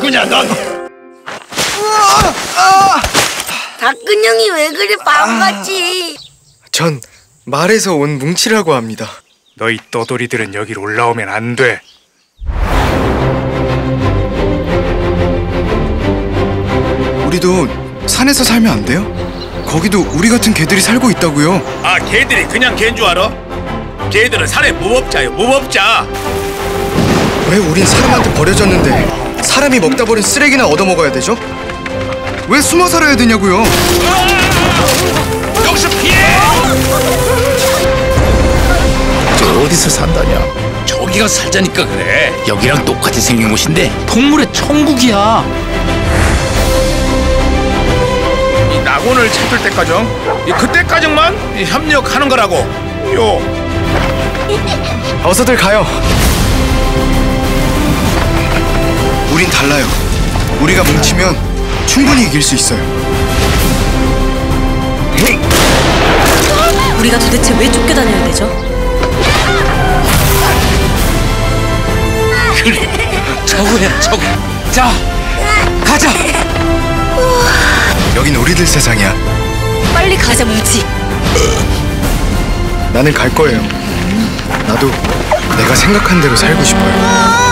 그냥 넌 박근영이 왜 그래 바보같이? 전 말에서 온 뭉치라고 합니다. 너희 떠돌이들은 여길 올라오면 안 돼. 우리도 산에서 살면 안 돼요? 거기도 우리 같은 개들이 살고 있다고요. 아 걔들이 그냥 걔인 줄 알아? 걔들은 산의 무법자요 무법자 왜 우린 사람한테 버려졌는데 사람이 먹다 버린 쓰레기나 얻어 먹어야 되죠? 왜 숨어 살아야 되냐고요? 어디서 산다냐? 저기가 살자니까 그래 여기랑 똑같이 생긴 곳인데 동물의 천국이야. 이 낙원을 찾을 때까지 이 그때까지만 이 협력하는 거라고 요 어서들 가요. 우린 달라요. 우리가 뭉치면 충분히 이길 수 있어요. 우리가 도대체 왜 쫓겨다녀야 되죠? 저거야 저거. 자 가자. 여긴 우리들 세상이야. 빨리 가자 뭉치 나는 갈 거예요. 나도 내가 생각한 대로 살고 싶어요.